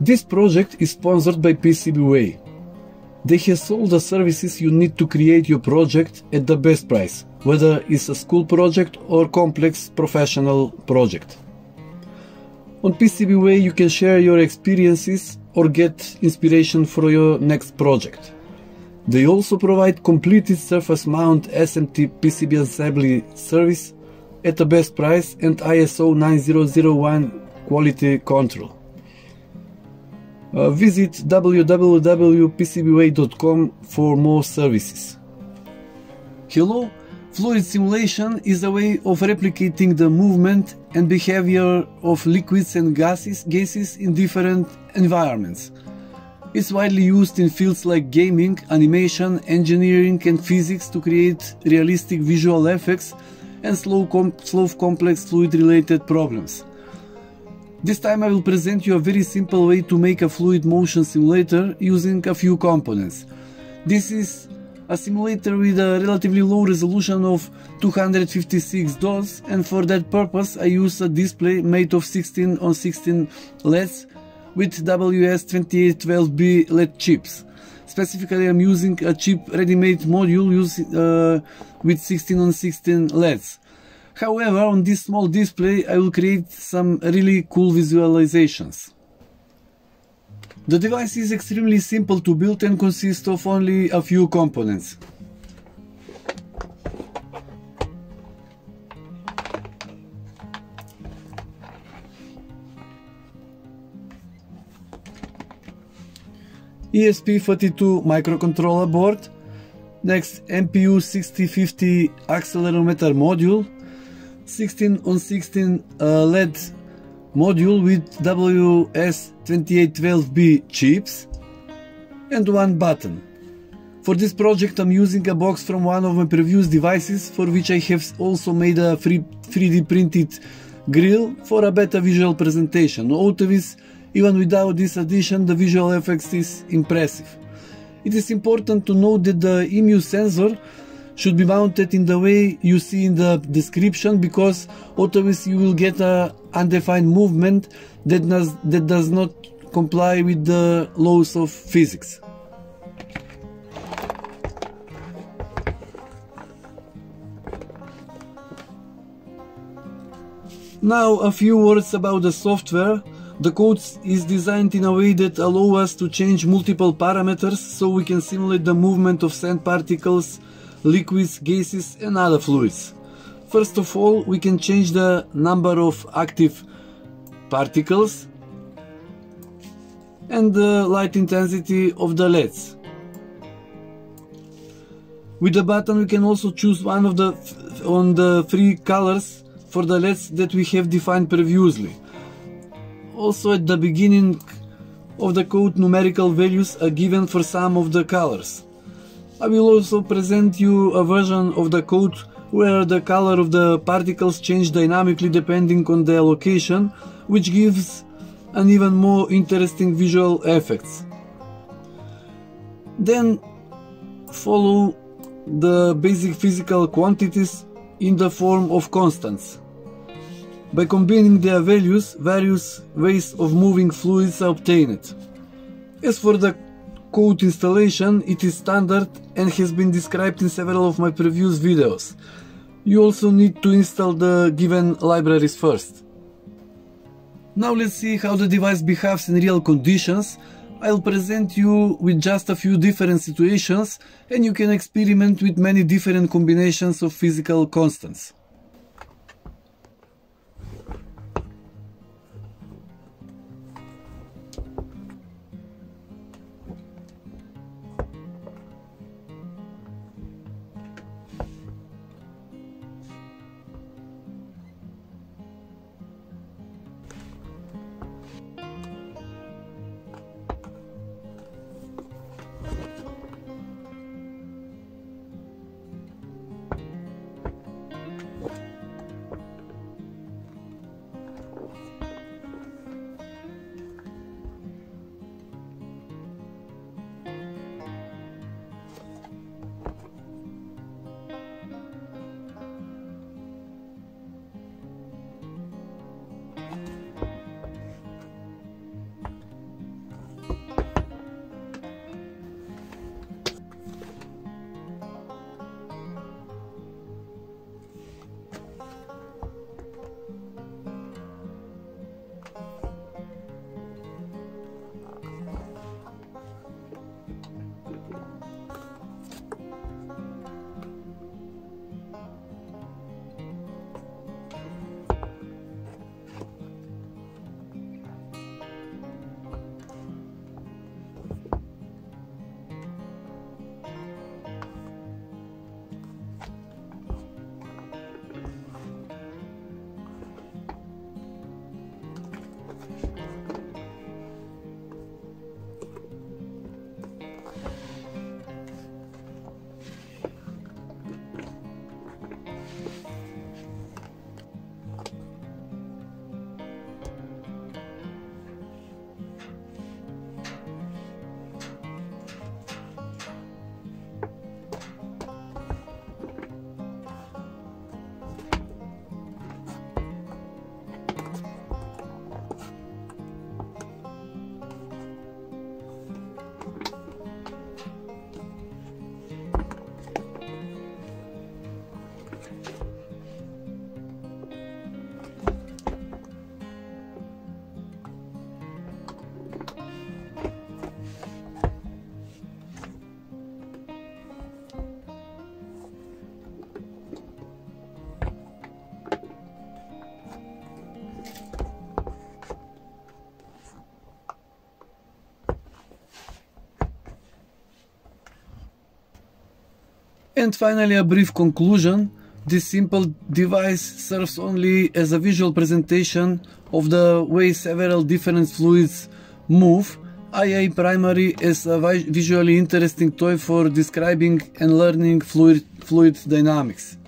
This project is sponsored by PCBWay. They have all the services you need to create your project at the best price, whether it's a school project or complex professional project. On PCBWay you can share your experiences or get inspiration for your next project. They also provide completed surface mount SMT PCB assembly service at the best price and ISO 9001 quality control. Uh, visit www.pcbway.com for more services. Hello, fluid simulation is a way of replicating the movement and behavior of liquids and gases, gases in different environments. It's widely used in fields like gaming, animation, engineering and physics to create realistic visual effects and solve com complex fluid related problems. This time I will present you a very simple way to make a fluid motion simulator using a few components. This is a simulator with a relatively low resolution of 256 DOS and for that purpose I use a display made of 16 on 16 LEDs with WS2812B LED chips. Specifically I'm using a cheap ready-made module uh, with 16 on 16 LEDs. However, on this small display I will create some really cool visualizations. The device is extremely simple to build and consists of only a few components. ESP32 microcontroller board, next MPU 6050 accelerometer module, 16 on 16 uh, LED module with WS2812B chips and one button. For this project I'm using a box from one of my previous devices for which I have also made a free 3D printed grill for a better visual presentation. Notice even without this addition the visual effects is impressive. It is important to note that the IMU sensor should be mounted in the way you see in the description because otherwise you will get a undefined movement that does, that does not comply with the laws of physics. Now a few words about the software. The code is designed in a way that allow us to change multiple parameters so we can simulate the movement of sand particles liquids, gases and other fluids. First of all, we can change the number of active particles and the light intensity of the LEDs. With the button we can also choose one of the on the three colors for the LEDs that we have defined previously. Also at the beginning of the code numerical values are given for some of the colors. I will also present you a version of the code where the color of the particles change dynamically depending on their location, which gives an even more interesting visual effects. Then follow the basic physical quantities in the form of constants. By combining their values, various ways of moving fluids are obtained. As for the code installation, it is standard and has been described in several of my previous videos. You also need to install the given libraries first. Now let's see how the device behaves in real conditions. I'll present you with just a few different situations and you can experiment with many different combinations of physical constants. And finally a brief conclusion. This simple device serves only as a visual presentation of the way several different fluids move. IA Primary is a visually interesting toy for describing and learning fluid, fluid dynamics.